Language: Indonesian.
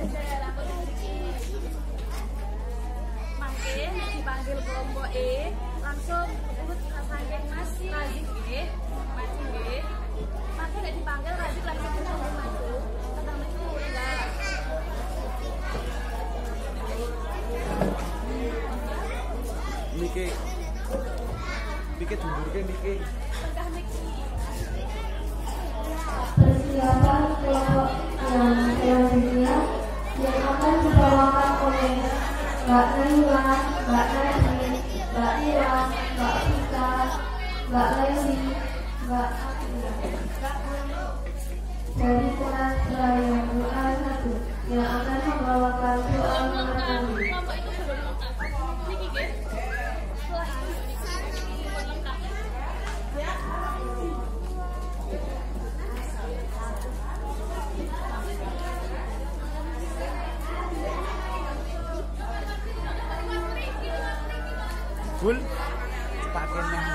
Mangke nek dipanggil kelompok E langsung urut saking Mas Razik nggih. Maju nggih. Mangke nek dipanggil Razik langsung urut niku enggak. Niki. Niki jumburke niki. Tengah niki. Naila, Mbak Nadi, Mbak Ira, Mbak Vika, Mbak Leli, Mbak. Dari full pakai yang